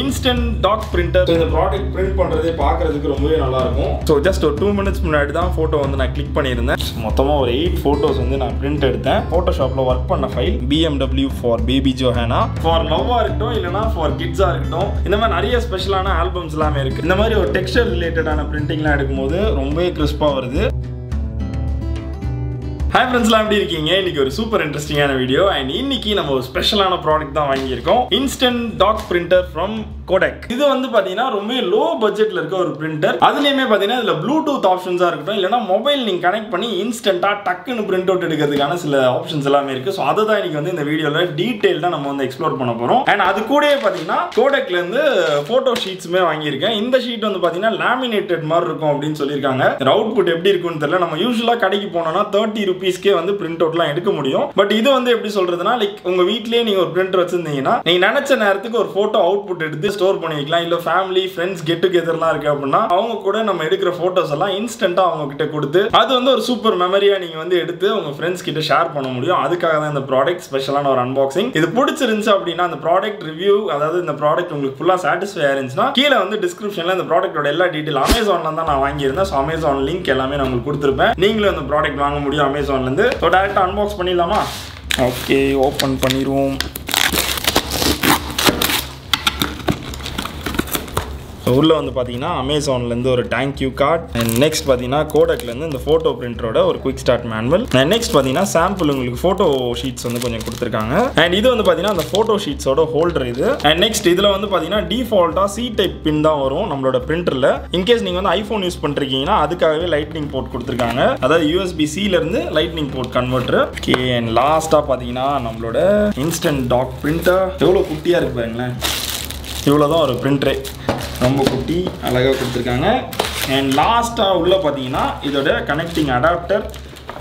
Instant dock printer இந்த product print பண்ணுறதே பார்க்கறதுக்கு ரொம்பவே நல்லா இருக்கும் ஸோ ஜஸ்ட் ஒரு டூ மினிட்ஸ் முன்னாடி தான் ஃபோட்டோ வந்து நான் கிளிக் பண்ணியிருந்தேன். மொத்தமாக ஒரு எயிட் ஃபோட்டோஸ் வந்து நான் பிரிண்ட் எடுத்தேன். ஃபோட்டோஷாப்பில் ஒர்க் பண்ண file BMW for baby Johanna for லவ்வாக இருக்கட்டும் இல்லைனா ஃபார் கிட்ஸாக இருக்கட்டும் இந்த மாதிரி நிறைய ஸ்பெஷலான ஆல்பம்ஸ் எல்லாமே இருக்குது இந்த மாதிரி ஒரு டெக்ஸ்டர் ரிலேட்டடான பிரிண்டிங்லாம் எடுக்கும்போது ரொம்பவே கிறிஸ்பாக வருது. ஹாய் ஃப்ரெண்ட்ஸ்லாம் எப்படி இருக்கீங்க? இன்னைக்கு ஒரு சூப்பர் இன்ட்ரெஸ்டிங்கான வீடியோ அண்ட் இன்னைக்கு நம்ம ஒரு ஸ்பெஷலான ப்ராடக்ட் தான் வாங்கியிருக்கோம். Instant dock printer from Kodak இது வந்து பார்த்தீங்கன்னா ரொம்ப லோ பட்ஜெட்டில் இருக்க ஒரு பிரிண்டர் அதுலேயுமே பார்த்தீங்கன்னா இதில் ப்ளூடூத் ஆப்ஷன்ஸாக இருக்கட்டும் இல்லைன்னா மொபைல் நீங்கள் கனெக்ட் பண்ணி இன்ஸ்டன்டா டக்குன்னு பிரிண்ட் அவுட் எடுக்கிறதுக்கான சில ஆப்ஷன்ஸ் எல்லாமே இருக்குது ஸோ அதை தான் இன்னைக்கு வந்து இந்த வீடியோவில் தான் நம்ம வந்து எக்ஸ்ப்ளோர் பண்ண போகிறோம் அண்ட் அது கூடயே பார்த்தீங்கன்னா கோடக்லேருந்து ஃபோட்டோ ஷீட்ஸுமே வாங்கியிருக்கேன். இந்த ஷீட் வந்து பார்த்தீங்கன்னா லேமினேட்டட் மாதிரி இருக்கும் அப்படின்னு சொல்லியிருக்காங்க. அவுட் புட் எப்படி இருக்குன்னு தெரியல. நம்ம யூஸ்வலா கடைக்கு போனோம்னா தேர்ட்டி ருபீஸ்க்கே வந்து பிரிண்ட் அவுட்லாம் எடுக்க முடியும். பட் இது வந்து எப்படி சொல்றதுன்னா லைக் உங்க வீட்லயே நீங்க ஒரு பிரிண்டர் வச்சிருந்தீங்கன்னா நீங்க நினைச்ச நேரத்துக்கு ஒரு போட்டோ அவுட் புட் எடுத்து ஸ்டோர் பண்ணி வைக்கலாம் ஃபேமிலி ஃப்ரெண்ட்ஸ் கெட் டுகெதர்லாம் இருக்குது அப்படின்னா அவங்க கூட நம்ம எடுக்கிற ஃபோட்டோஸ் எல்லாம் இன்ஸ்டண்ட்டாக அவங்க கிட்ட கொடுத்து அது வந்து ஒரு சூப்பர் மெமரியாக நீங்கள் வந்து எடுத்து உங்க ஃப்ரெண்ட்ஸ் கிட்ட ஷேர் பண்ண முடியும். அதுக்காக தான் இந்த ப்ராடக்ட் ஸ்பெஷலான ஒரு அன்பாக்சிங் இது பிடிச்சிருந்துச்சு அப்படின்னா அந்த ப்ராடக்ட் ரிவ்யூ அதாவது இந்த ப்ராடக்ட் உங்களுக்கு ஃபுல்லாக சாட்டிஸ்ஃபை ஆயிருந்துச்சுன்னா கீழே வந்து டிஸ்கிரிப்ஷனில் இந்த ப்ராடக்ட்டோட எல்லா டீட்டெயில் அமேசான்ல தான் நான் வாங்கியிருந்தேன். ஸோ அமேசான் லிங்க் எல்லாமே நான் உங்களுக்கு கொடுத்துருப்பேன். நீங்களும் இந்த ப்ராடக்ட் வாங்க முடியும் அமேசான்லேருந்து ஸோ டேரெக்டாக அன்பாக்ஸ் பண்ணிடலாமா? ஓகே ஓப்பன் பண்ணிடுவோம் உள்ளே வந்து பார்த்தீங்கன்னா அமேசான்லேருந்து ஒரு தேங்க்யூ கார்ட் அண்ட் நெக்ஸ்ட் பார்த்தீங்கன்னா கோடக்லேருந்து இந்த ஃபோட்டோ பிரிண்டரோட ஒரு quick start manual and next பார்த்தீங்கன்னா சாம்பிள் உங்களுக்கு ஃபோட்டோ ஷீட்ஸ் வந்து கொஞ்சம் கொடுத்துருக்காங்க. அண்ட் இது வந்து பார்த்தீங்கன்னா அந்த ஃபோட்டோ ஷீட்ஸோட ஹோல்டர் இது. அண்ட் நெக்ஸ்ட் இதில் வந்து பார்த்தீங்கன்னா டிஃபால்ட்டாக சி டைப் பின் தான் வரும் நம்மளோட பிரிண்டரில் இன்கேஸ் நீங்கள் வந்து ஐஃபோன் யூஸ் பண்ணிருக்கீங்கன்னா அதுக்காகவே லைட்னிங் போர்ட் கொடுத்துருக்காங்க. அதாவது USB சிலேருந்து lightning port converter okay and லாஸ்ட்டாக பார்த்தீங்கன்னா நம்மளோட இன்ஸ்டன்ட் டாக் பிரிண்டர் எவ்வளோ குட்டியாக இருக்கு பாருங்களேன். இவ்வளோ தான் ஒரு பிரிண்டரே ரொம்ப குட்டி அழகாக கொடுத்துருக்காங்க. அண்ட் லாஸ்ட்டாக உள்ள பார்த்தீங்கன்னா இதோட connecting adapter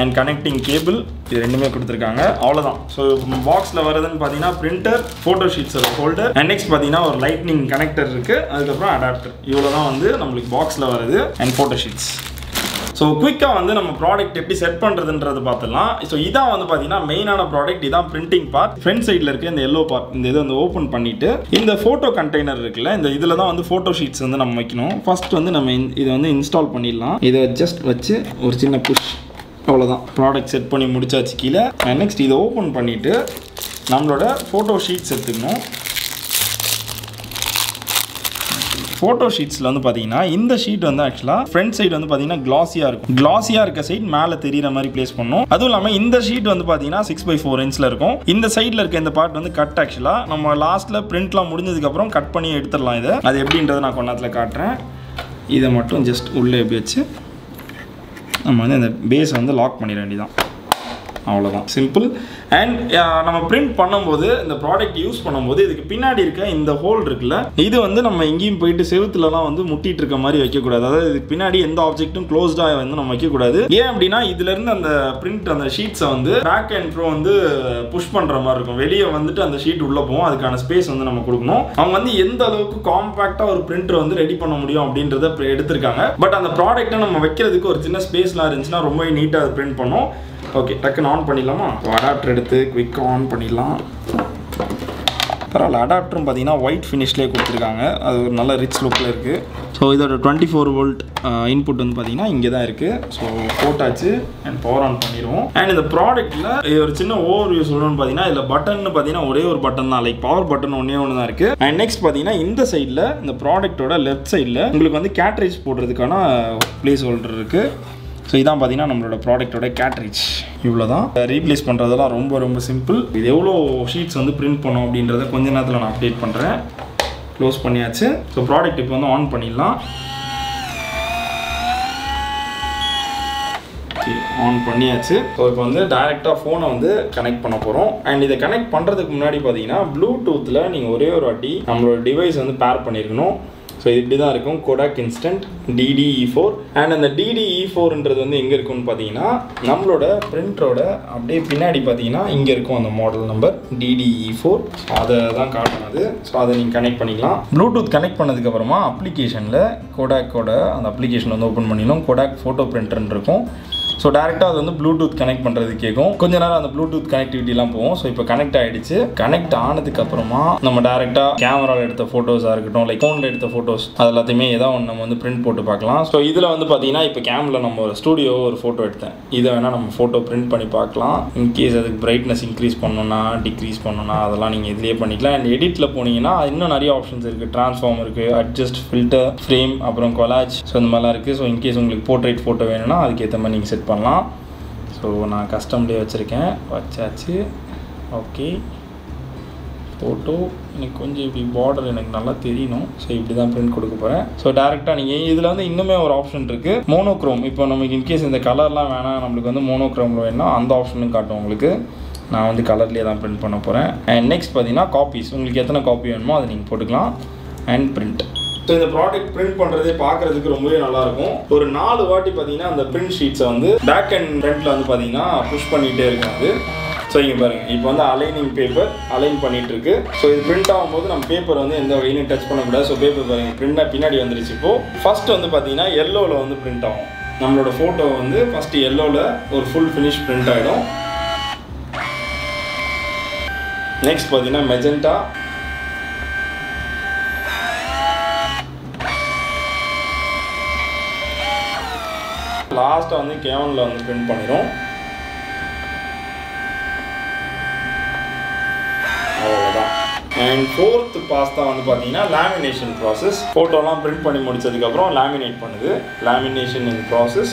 and connecting cable இது ரெண்டுமே கொடுத்துருக்காங்க. அவ்வளோதான் ஸோ பாக்ஸில் வரதுன்னு பார்த்தீங்கன்னா பிரிண்டர் ஃபோட்டோ ஷீட்ஸோட ஹோல்டர் அண்ட் நெக்ஸ்ட் பார்த்தீங்கன்னா ஒரு லைட்னிங் கனெக்டர் இருக்குது அதுக்கப்புறம் அடாப்டர் இவ்வளோ தான் வந்து நம்மளுக்கு பாக்ஸில் வருது அண்ட் ஃபோட்டோ ஷீட்ஸ் ஸோ குயிக்காக வந்து நம்ம ப்ராடக்ட் எப்படி செட் பண்ணுறதுன்றது பார்த்துலாம் ஸோ இதான் வந்து பார்த்தீங்கன்னா மெயினான ப்ராடக்ட் இதான் பிரிண்டிங் பார்ட் ஃப்ரண்ட் சைடில் இருக்க இந்த எல்லோ பார்ட் இந்த இதை வந்து ஓப்பன் பண்ணிட்டு இந்த ஃபோட்டோ கண்டெய்னர் இருக்குல்ல இந்த இதில் தான் வந்து ஃபோட்டோ ஷீட்ஸ் வந்து நம்ம வைக்கணும். ஃபஸ்ட் வந்து நம்ம இதை வந்து இன்ஸ்டால் பண்ணிடலாம். இதை ஜஸ்ட் வச்சு ஒரு சின்ன புஷ் அவ்வளோதான் ப்ராடக்ட் செட் பண்ணி முடிச்சாச்சு கீழே. நெக்ஸ்ட் இதை ஓப்பன் பண்ணிவிட்டு நம்மளோட ஃபோட்டோ ஷீட்ஸ் எடுத்துக்கணும். ஃபோட்டோ ஷீட்ஸில் வந்து பார்த்தீங்கன்னா இந்த ஷீட் வந்து ஆக்சுவலாக ஃப்ரண்ட் சைடு வந்து பார்த்தீங்கன்னா கிளாஸியாக இருக்கும். கிளாஸியாக இருக்க சைட் மேலே தெரியிற மாதிரி ப்ளேஸ் பண்ணும் அதுவும் இல்லாமல் இந்த ஷீட் வந்து பார்த்தீங்கன்னா சிக்ஸ் பை ஃபோர் இன்ச்சில் இருக்கும். இந்த சைடில் இருக்க இந்த பார்ட் வந்து கட் ஆக்சுவலாக நம்ம லாஸ்ட்டில் பிரிண்ட்லாம் முடிஞ்சதுக்கப்புறம் கட் பண்ணி எடுத்துடலாம் இதை. அது எப்படின்றத நான் கொண்டாத்தில் காட்டுறேன். இதை மட்டும் ஜஸ்ட் உள்ளே எப்படி வச்சு நம்ம வந்து இந்த பேஸ் வந்து லாக் பண்ணிட வேண்டியதான் அவ்வளோதான் சிம்பிள் அண்ட் uh, நம்ம பிரிண்ட் பண்ணும்போது இந்த ப்ராடக்ட் யூஸ் பண்ணும்போது இதுக்கு பின்னாடி இருக்க இந்த ஹோல் இருக்குல்ல இது வந்து நம்ம எங்கேயும் போயிட்டு செவுத்துலலாம் வந்து முட்டிட்டு இருக்க மாதிரி வைக்கக்கூடாது. அதாவது இதுக்கு பின்னாடி எந்த ஆப்ஜெக்ட்டும் க்ளோஸ்டாக வந்து நம்ம வைக்கக்கூடாது. ஏன் அப்படின்னா இதுலேருந்து அந்த பிரிண்ட் அந்த ஷீட்ஸை வந்து பேக் அண்ட் ப்ரோ வந்து புஷ் பண்ணுற மாதிரி இருக்கும். வெளியே வந்துட்டு அந்த ஷீட் உள்ளே போகும். அதுக்கான ஸ்பேஸ் வந்து நம்ம கொடுக்கணும். அவங்க வந்து எந்த அளவுக்கு காம்பாக்டாக ஒரு பிரிண்டர் வந்து ரெடி பண்ண முடியும் அப்படின்றத எடுத்திருக்காங்க. பட் அந்த ப்ராடக்ட்டை நம்ம வைக்கிறதுக்கு ஒரு சின்ன ஸ்பேஸ்லாம் இருந்துச்சுன்னா ரொம்பவே நீட்டாக அதை பிரிண்ட் பண்ணும் ஓகே டக்குன்னு ஆன் பண்ணிடலாமா? அடாப்டர் எடுத்து குவிக்காக ஆன் பண்ணிடலாம். பரவாயில்ல அடாப்டரும் பார்த்தீங்கன்னா ஒயிட் ஃபினிஷ்லேயே கொடுத்துருக்காங்க. அது ஒரு நல்ல ரிச் லுக்கில் இருக்குது ஸோ இதோட டுவெண்ட்டி ஃபோர் வோல்ட் இன்புட் வந்து பார்த்தீங்கன்னா இங்கே தான் இருக்குது ஸோ போட்டாச்சு அண்ட் பவர் ஆன் பண்ணிடுவோம். அண்ட் இந்த ப்ராடக்ட்டில் ஒரு சின்ன ஓவர் வியூ சொல்லணும்னு பார்த்தீங்கன்னா இதில் பட்டன் பார்த்தீங்கன்னா ஒரே ஒரு பட்டன் தான். லைக் பவர் பட்டன் ஒன்றே ஒன்று தான் இருக்குது அண்ட் நெக்ஸ்ட் பார்த்தீங்கன்னா இந்த சைடில் இந்த ப்ராடக்ட்டோட லெஃப்ட் சைடில் உங்களுக்கு வந்து கேட்ரேஜ் போடுறதுக்கான ப்ளேஸ் ஹோல்டர் இருக்குது ஸோ இதான் பார்த்தீங்கன்னா நம்மளோட ப்ராடக்ட்டோட கேட்ரேஜ் இவ்வளோ தான் ரீப்ளேஸ் பண்ணுறதெல்லாம் ரொம்ப ரொம்ப சிம்பிள் இது எவ்வளோ ஷீட்ஸ் வந்து பிரிண்ட் பண்ணோம் அப்படின்றத கொஞ்ச நேரத்தில் நான் அப்டேட் பண்ணுறேன் க்ளோஸ் பண்ணியாச்சு. ஸோ ப்ராடக்ட் இப்போ வந்து ஆன் பண்ணிடலாம். ஆன் பண்ணியாச்சு. ஸோ இப்போ வந்து டைரெக்டாக ஃபோனை வந்து கனெக்ட் பண்ண போகிறோம் அண்ட் இதை கனெக்ட் பண்ணுறதுக்கு முன்னாடி பார்த்தீங்கன்னா ப்ளூடூத்தில் நீங்கள் ஒரே ஒரு வாட்டி நம்மளோட டிவைஸ் வந்து பேர் பண்ணியிருக்கணும் ஸோ இப்படி தான் இருக்கும் Kodak instant DTE four and அந்த டிடிஇ ஃபோர்ன்றது வந்து எங்கே இருக்கும்னு பார்த்தீங்கன்னா நம்மளோட பிரிண்டரோட அப்படியே பின்னாடி பார்த்தீங்கன்னா இங்கே இருக்கும் அந்த மாடல் நம்பர் டிடிஇ ஃபோர் அதை தான் காட்டுனது ஸோ அதை நீங்கள் கனெக்ட் பண்ணிக்கலாம். ப்ளூடூத் கனெக்ட் பண்ணதுக்கப்புறமா அப்ளிகேஷனில் கொடாக்கோட அந்த அப்ளிகேஷன் வந்து ஓப்பன் பண்ணிடலாம் கொடாக் ஃபோட்டோ பிரிண்டர்னு இருக்கும். ஸோ டேரெக்டாக அது வந்து ப்ளூடூத் கனெக்ட் பண்ணுறது கேட்கும் கொஞ்ச நேரம் அந்த ப்ளூடூத் கனெக்டிவிட்டிலாம் போகும். ஸோ இப்போ கனெக்ட் ஆகிடுச்சு கனெக்ட் ஆனதுக்கு அப்புறமா நம்ம டேரெக்டாக கேமராவில் எடுத்த ஃபோட்டோஸாக இருக்கட்டும் லைக் ஃபோனில் எடுத்த ஃபோட்டோஸ் அது எல்லாத்தையுமே ஏதாவது ஒன்று நம்ம வந்து பிரிண்ட் போட்டு பார்க்கலாம். ஸோ இதில் வந்து பார்த்தீங்கன்னா இப்போ கேமில் நம்ம ஒரு ஸ்டூடியோ ஒரு ஃபோட்டோ எடுத்தேன். இதை வேணால் நம்ம ஃபோட்டோ பிரிண்ட் பண்ணி பார்க்கலாம். இன்கேஸ் அதுக்கு பிரைட்னஸ் இன்க்ரீஸ் பண்ணணும்னா டிக்ரீஸ் பண்ணணும்னா அதெல்லாம் நீங்கள் இதுலேயே பண்ணிக்கலாம். அண்ட் எடிட்டில் போனீங்கன்னா இன்னும் நிறைய ஆப்ஷன்ஸ் இருக்குது ட்ரான்ஸ்ஃபார்ம் இருக்குது அட்ஜஸ்ட் ஃபில்டர் ஃப்ரேம் அப்புறம் கொலாஜ் ஸோ இந்த மாதிரிலாம் இருக்குது ஸோ இன்கேஸ் உங்களுக்கு போர்ட்ரேட் ஃபோட்டோ வேணும்னா அதுக்கேற்ற மாதிரி நீங்கள் செட் பண்ணலாம். ஸோ நான் கஸ்டம்லேயே வச்சுருக்கேன். வச்சாச்சு. ஓகே ஃபோட்டோ எனக்கு கொஞ்சம் இப்படி பார்டர் எனக்கு நல்லா தெரியணும். ஸோ இப்படி தான் பிரிண்ட் கொடுக்க போகிறேன் ஸோ டேரெக்டாக நீங்கள் இதில் வந்து இன்னுமே ஒரு ஆப்ஷன் இருக்குது மோனோக்ரோம் இப்போ நமக்கு இன்கேஸ் இந்த கலர்லாம் வேணாம் நம்மளுக்கு வந்து மோனோக்ரோமில் வேணும்னா அந்த ஆப்ஷனும் காட்டும் உங்களுக்கு. நான் வந்து கலர்லேயே தான் பிரிண்ட் பண்ண போகிறேன் அண்ட் நெக்ஸ்ட் பார்த்தீங்கன்னா காப்பீஸ் உங்களுக்கு எத்தனை காப்பி வேணுமோ அதை நீங்கள் போட்டுக்கலாம். அண்ட் பிரிண்ட் ஸோ இந்த ப்ராடக்ட் பிரிண்ட் பண்ணுறதே பார்க்குறதுக்கு ரொம்பவே நல்லாயிருக்கும். ஒரு நாலு வாட்டி பார்த்தீங்கன்னா அந்த பிரிண்ட் ஷீட்ஸை வந்து பேக் அண்ட் ஃப்ரண்ட்டில் வந்து பார்த்தீங்கன்னா புஷ் பண்ணிகிட்டே இருக்கும் அது. ஸோ இங்கே பாருங்கள் இப்போ வந்து அலைனிங் பேப்பர் அலைன் பண்ணிட்டு இருக்கு ஸோ இது பிரிண்ட் ஆகும்போது நம்ம பேப்பர் வந்து எந்த வகையிலும் டச் பண்ணக்கூடாது. ஸோ பேப்பர் பாருங்க. பிரிண்டாக பின்னாடி வந்துருச்சு இப்போ. ஃபர்ஸ்ட் வந்து பார்த்தீங்கன்னா எல்லோவில் வந்து பிரிண்ட் ஆகும். நம்மளோட ஃபோட்டோ வந்து ஃபஸ்ட்டு எல்லோவில் ஒரு ஃபுல் ஃபினிஷ் பிரிண்ட் ஆகிடும் நெக்ஸ்ட் பார்த்தீங்கன்னா மெஜெண்டா லாஸ்ட்டாக வந்து கேவனில் வந்து பிரிண்ட் பண்ணிடும் அவ்வளோதான் அண்ட் ஃபோர்த் பாஸ்தா வந்து பார்த்தீங்கன்னா லேமினேஷன் ப்ராசஸ் ஃபோட்டோலாம் பிரிண்ட் பண்ணி முடிச்சதுக்கப்புறம் லேமினேட் பண்ணுது. Lamination in process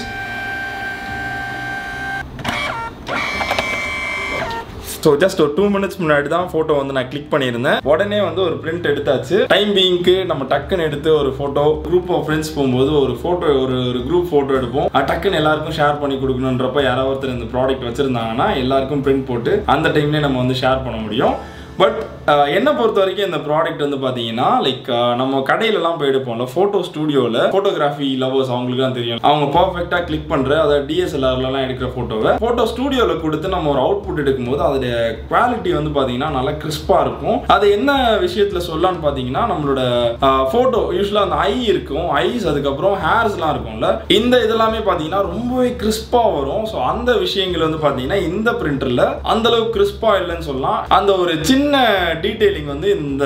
so just ஒரு டூ மினிட்ஸ் முன்னாடி தான் ஃபோட்டோ வந்து நான் கிளிக் பண்ணியிருந்தேன். உடனே வந்து ஒரு பிரிண்ட் எடுத்தாச்சு. டைம் பீங்க்கு நம்ம டக்குன்னு எடுத்து ஒரு ஃபோட்டோ குரூப் ஆஃப் ஃப்ரெண்ட்ஸ் போகும்போது ஒரு ஃபோட்டோ ஒரு ஒரு குரூப் ஃபோட்டோ எடுப்போம். டக்குன்னு எல்லாருக்கும் ஷேர் பண்ணி கொடுக்கணுன்றப்ப யாராவது ஒருத்தர் இந்த ப்ராடக்ட் வச்சிருந்தாங்கன்னா எல்லாருக்கும் பிரிண்ட் போட்டு அந்த டைம்லேயே நம்ம வந்து ஷேர் பண்ண முடியும். பட் uh, என்னை பொறுத்த வரைக்கும் இந்த ப்ராடக்ட் வந்து பார்த்தீங்கன்னா லைக் uh, நம்ம கடையிலலாம் போய் எடுப்போம்ல ஃபோட்டோ ஸ்டூடியோவில் ஃபோட்டோகிராஃபி லவர்ஸ் அவங்களுக்குலாம் தெரியும். அவங்க பர்ஃபெக்டாக கிளிக் பண்ணுற அதை டிஎஸ்எல்ஆர்லலாம் எடுக்கிற ஃபோட்டோவை ஃபோட்டோ ஸ்டூடியோவில் கொடுத்து நம்ம ஒரு அவுட்புட் எடுக்கும்போது அதோட குவாலிட்டி வந்து பார்த்தீங்கன்னா நல்லா கிறிஸ்பாக இருக்கும். அது என்ன விஷயத்தில் சொல்லலான்னு பார்த்தீங்கன்னா நம்மளோட uh, ஃபோட்டோ யூஸ்வலாக அந்த ஐ இருக்கும் ஐஸ் அதுக்கப்புறம் ஹேர்ஸ்லாம் இருக்கும்ல இந்த இதெல்லாமே பார்த்தீங்கன்னா ரொம்பவே கிறிஸ்பாக வரும். ஸோ அந்த விஷயங்கள் வந்து பார்த்தீங்கன்னா இந்த பிரிண்டரில் அந்தளவுக்கு கிறிஸ்பாக இல்லைன்னு சொல்லலாம். அந்த ஒரு சின்ன சின்ன டீட்டெயிலிங் வந்து இந்த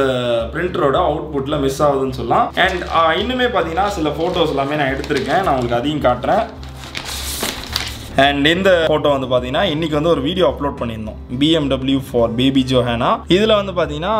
பிரிண்டரோட அவுட்புட்டில் மிஸ் ஆகுதுன்னு சொல்லலாம். அண்ட் இன்னுமே பார்த்தீங்கன்னா சில ஃபோட்டோஸ் எல்லாமே நான் எடுத்திருக்கேன். நான் உங்களுக்கு அதையும் காட்டுறேன். அண்ட் இந்த ஃபோட்டோ வந்து பார்த்தீங்கன்னா இன்னைக்கு வந்து ஒரு வீடியோ அப்லோட் பண்ணியிருந்தோம். பிஎம்டபிள்யூ ஃபார் பேபி ஜோஹானா இதில் வந்து பார்த்தீங்கன்னா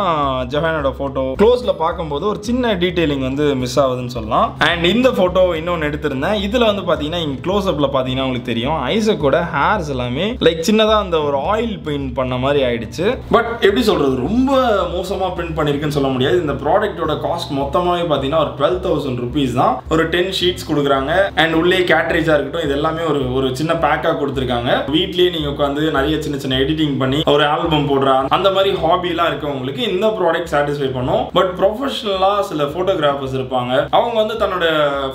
ஜோஹானோட ஃபோட்டோ க்ளோஸில் பார்க்கும்போது ஒரு சின்ன டீட்டெயிலிங் வந்து மிஸ் ஆகுதுன்னு சொல்லலாம். அண்ட் இந்த ஃபோட்டோ இன்னொன்று எடுத்திருந்தேன். இதில் வந்து பார்த்தீங்கன்னா இங்கே க்ளோஸ்அப்பில் பார்த்தீங்கன்னா உங்களுக்கு தெரியும். ஐசக்கோட ஹேர்ஸ் எல்லாமே லைக் சின்னதாக அந்த ஒரு ஆயில் பெயிண்ட் பண்ண மாதிரி ஆயிடுச்சு. பட் எப்படி சொல்கிறது ரொம்ப மோசமாக பிரிண்ட் பண்ணியிருக்குன்னு சொல்ல முடியாது. இந்த ப்ராடக்ட்டோட காஸ்ட் மொத்தமாகவே பார்த்தீங்கன்னா ஒரு டுவெல் தௌசண்ட் ருபீஸ் தான். ஒரு டென் ஷீட்ஸ் கொடுக்குறாங்க. அண்ட் உள்ளே கேட்ரேஜாக இருக்கட்டும் இது எல்லாமே ஒரு ஒரு சின்ன பேக்காக கொடுத்துருக்காங்க. வீட்லயே நீங்க உட்காந்து நிறைய சின்ன சின்ன எடிட்டிங் பண்ணி ஒரு ஆல்பம் போடுறா அந்த மாதிரி ஹாபிலாம் இருக்கவங்களுக்கு இந்த ப்ராடக்ட் சாட்டிஸ்ஃபை பண்ணும். பட் ப்ரொஃபஷனலா சில போட்டோகிராஃபர்ஸ் இருப்பாங்க. அவங்க வந்து தன்னோட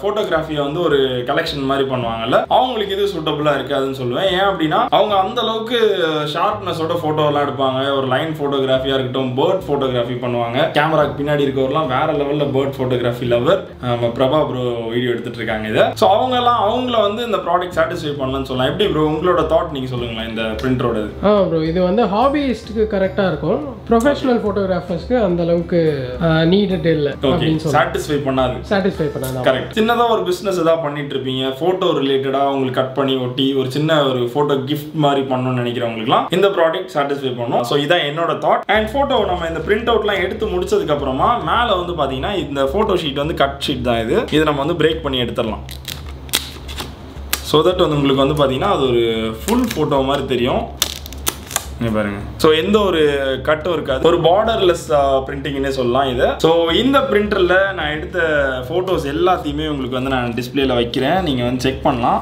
போட்டோகிராஃபியை வந்து ஒரு கலெக்ஷன் மாதிரி பண்ணுவாங்கல்ல. அவங்களுக்கு இது சூட்டபிளா இருக்காதுன்னு சொல்லுவேன். ஏன் அப்படின்னா அவங்க அந்த அளவுக்கு ஷார்ப்னஸோட போட்டோ எல்லாம் எடுப்பாங்க. ஒரு லைன் போட்டோகிராஃபியா இருக்கட்டும் பேர்ட் போட்டோகிராஃபி பண்ணுவாங்க. கேமராக்கு பின்னாடி இருக்கவர்லாம் வேற லெவல்ல பேர்ட் போட்டோகிராஃபி லவர் நம்ம பிரபா ப்ரோ வீடியோ எடுத்துட்டு இருக்காங்க இதை. ஸோ அவங்க எல்லாம் அவங்கள வந்து இந்த ப்ராடக்ட் சாட்டிஸ்ஃபை பண்ணலன்னு சொல்லலாம் எப்படி ப்ரோ உங்களோட தாட் நீங்க சொல்லுங்களேன் இந்த பிரிண்டரோட ஆ ப்ரோ இது வந்து ஹாபிஸ்ட்டுக்கு கரெக்டாக இருக்கும். ப்ரொஃபஷனல் ஃபோட்டோகிராஃபர்ஸ்க்கு அந்த அளவுக்கு நீடட் இல்லை ஓகே சாட்டிஸ்ஃபை பண்ணாது. சாட்டிஸ்ஃபை பண்ணாதான் கரெக்ட் சின்னதா ஒரு பிசினஸ் ஏதாவது பண்ணிட்டு இருப்பீங்க போட்டோ ரிலேட்டடா உங்களுக்கு கட் பண்ணி ஒட்டி ஒரு சின்ன ஒரு போட்டோ கிஃப்ட் மாதிரி பண்ணணும்னு நினைக்கிறவங்களுக்குலாம் இந்த ப்ராடக்ட் சாட்டிஸ்ஃபை பண்ணும். ஸோ இதான் என்னோட தாட் அண்ட் போட்டோ நம்ம இந்த பிரிண்ட் அவுட்லாம் எடுத்து முடிச்சதுக்கு அப்புறமா மேலே வந்து பாத்தீங்கன்னா இந்த போட்டோ ஷீட் வந்து கட் ஷீட் தான் இது. இதை நம்ம வந்து பிரேக் பண்ணி எடுத்துடலாம். ஸோ தட் வந்து உங்களுக்கு வந்து பார்த்தீங்கன்னா அது ஒரு ஃபுல் ஃபோட்டோ மாதிரி தெரியும். இங்க பாருங்க. ஸோ எந்த ஒரு கட்டும் இருக்காது. ஒரு பார்டர்லெஸ் பிரிண்டிங்னே சொல்லலாம் இதை. ஸோ இந்த பிரிண்டரில் நான் எடுத்த ஃபோட்டோஸ் எல்லாத்தையுமே உங்களுக்கு வந்து நான் டிஸ்பிளேல வைக்கிறேன். நீங்கள் வந்து செக் பண்ணலாம்.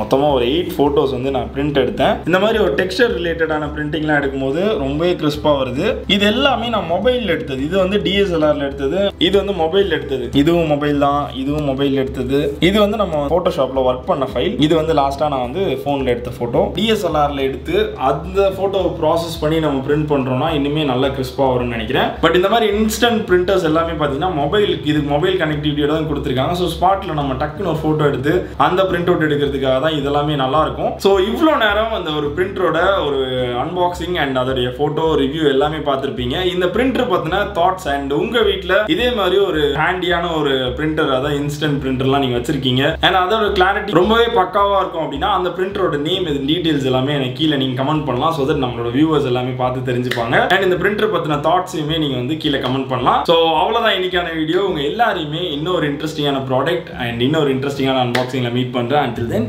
மொத்தமாக ஒரு எயிட் ஃபோட்டோஸ் வந்து நான் பிரிண்ட் எடுத்தேன். இந்த மாதிரி ஒரு டெக்ஸ்டர் ரிலேட்டடான பிரிண்டிங்லாம் எடுக்கும்போது ரொம்பவே கிறிஸ்பாக வருது. இது எல்லாமே நான் மொபைலில் எடுத்தது. இது வந்து டிஎஸ்எல்ஆரில் எடுத்தது. இது வந்து மொபைலில் எடுத்தது. இதுவும் மொபைல் தான். இதுவும் மொபைல் எடுத்தது. இது வந்து நம்ம ஃபோட்டோஷாப்பில் ஒர்க் பண்ண ஃபைல் இது வந்து லாஸ்ட்டாக நான் வந்து ஃபோனில் எடுத்த ஃபோட்டோ டிஎஸ்எல்ஆரில் எடுத்து அந்த ஃபோட்டோவை ப்ராசஸ் பண்ணி நம்ம பிரிண்ட் பண்ணுறோம்னா இன்னுமே நல்லா கிறிஸ்பாக வரும்னு நினைக்கிறேன். பட் இந்த மாதிரி இன்ஸ்டன்ட் பிரிண்டர்ஸ் எல்லாமே பார்த்தீங்கன்னா மொபைலுக்கு இது மொபைல் கனெக்டிவிட்டியோட தான் கொடுத்துருக்காங்க. ஸோ ஸ்பாட்டில் நம்ம டக்குன்னு ஒரு ஃபோட்டோ எடுத்து அந்த பிரிண்ட் அவுட் எடுக்கிறதுக்காக தான் இதெல்லாமே நல்லா இருக்கும் ஸோ இவ்வளோ நேரம் அந்த ஒரு பிரிண்டரோட ஒரு அன்பாக்சிங் அண்ட் அதோடைய ஃபோட்டோ ரிவ்யூ எல்லாமே பார்த்துருப்பீங்க. இந்த பிரிண்டர் பற்றின தாட்ஸ் அண்ட் உங்கள் வீட்டில் இதே மாதிரி ஒரு ஹேண்டியான ஒரு பிரிண்டர் அதாவது இன்ஸ்டன்ட் பிரிண்டர்லாம் நீங்கள் வச்சிருக்கீங்க. அண்ட் அதோட கிளாரிட்டி ரொம்பவே பக்காவாக இருக்கும் அப்படின்னா அந்த பிரிண்டரோட நேம் இது டீட்டெயில்ஸ் எல்லாமே எனக்கு கீழே நீங்கள் கமெண்ட் பண்ணலாம். ஸோ தட் நம்மளோட வியூவர்ஸ் எல்லாமே பார்த்து தெரிஞ்சுப்பாங்க. அண்ட் இந்த பிரிண்டர் பற்றின தாட்ஸையுமே நீங்கள் வந்து கீழே கமெண்ட் பண்ணலாம். ஸோ அவ்வளோதான் இன்னைக்கான வீடியோ உங்கள் எல்லாரையுமே இன்னொரு இன்ட்ரெஸ்டிங்கான ப்ராடக்ட் அண்ட் இன்னொரு இன்ட்ரெஸ்டிங்கான அன்பாக்சிங்கில் மீட் பண்ணுறேன் அண்டில் தென்